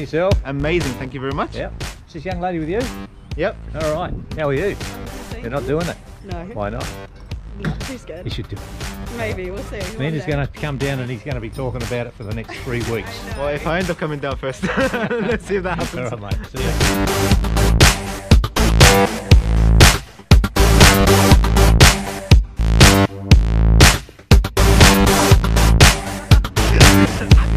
yourself? Amazing, thank you very much. Yep. Is this young lady with you? Yep. All right. How are you? You're not doing it. No. Why not? Too scared. You should do it. Maybe, we'll see. one Amanda's day. going to come down and he's going to be talking about it for the next three weeks. Well, if I end up coming down first, let's see if that happens. All right, mate. See ya. You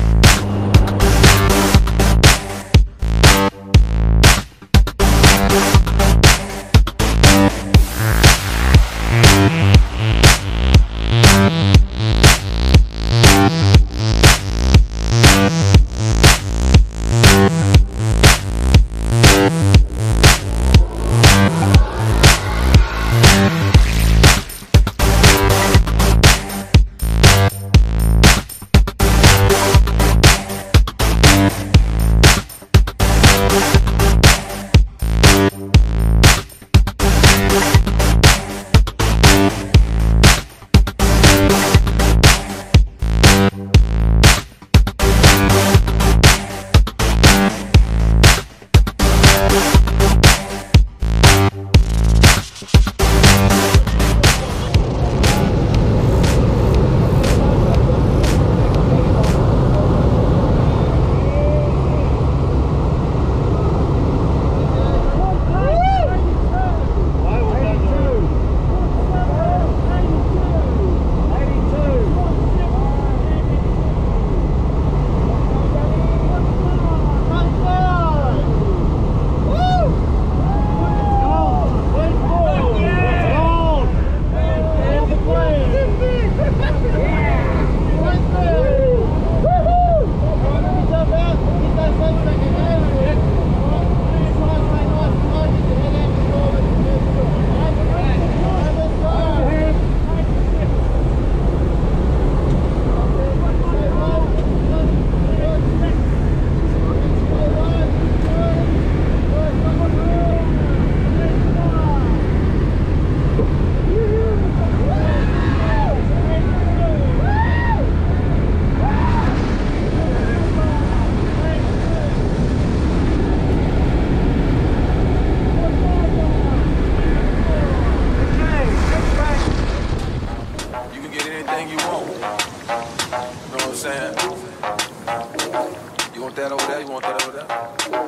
you want. That over there? You want that over there?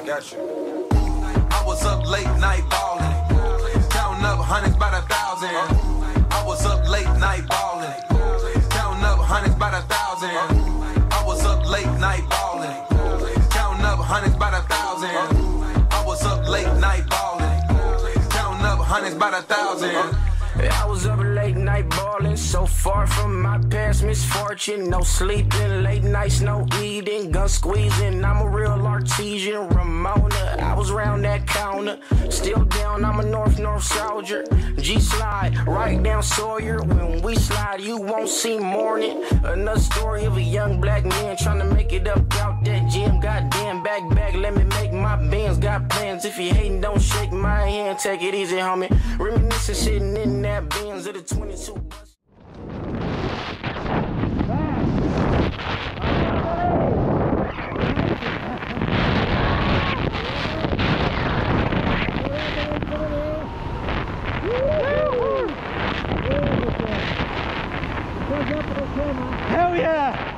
Got you. I was up late night balling, counting up hundreds by the thousand. I was up late night balling, counting up hundreds by the thousand. I was up late night balling, counting up hundreds by the thousand. I was up late night balling, counting up hundreds by the thousand. I was up late night balling, so far from my past misfortune. No sleeping, late nights, no eating, gun squeezing. I'm a real artesian, Ramona. I was round that counter, still down. I'm a North North soldier. G slide right down Sawyer. When we slide, you won't see morning. Another story of a young black man trying to make it Got. If you hating, don't shake my hand. Take it easy, homie. Reminiscing, sitting in that Benz of the 22 bus. Hell yeah!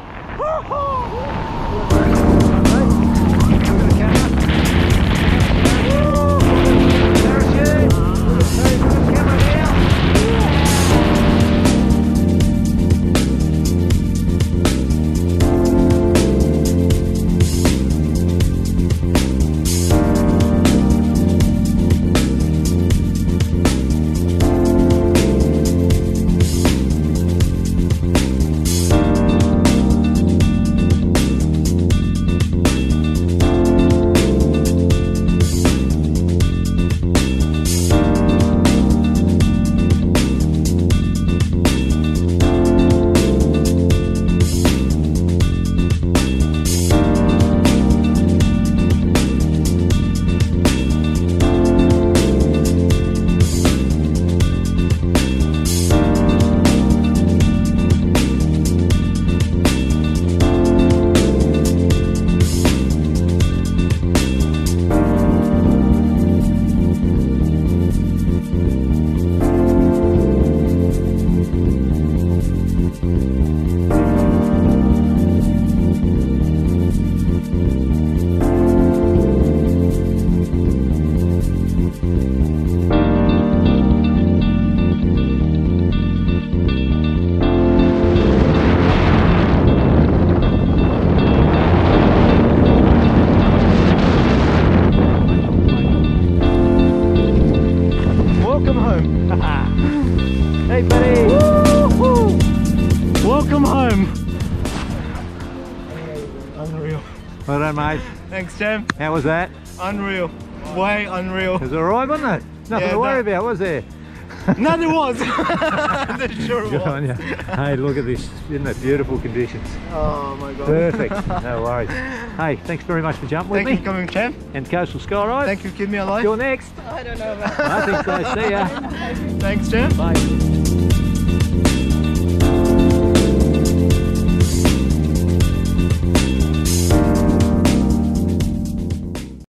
Home. Unreal. Well done, mate. Thanks, Jam. How was that? Unreal. Way unreal. It was alright, wasn't it? Nothing Yeah, to worry no- about, was there? no, there was. there sure Good was. on you. Hey, look at this. Isn't it beautiful conditions? Oh my god. Perfect. No worries. Hey, thanks very much for jumping with me. Thank you me. for coming, Champ. And Coastal Skydive. Thank you for keeping me alive. You're next. I don't know about I think so. See ya. Thanks, Champ. Bye.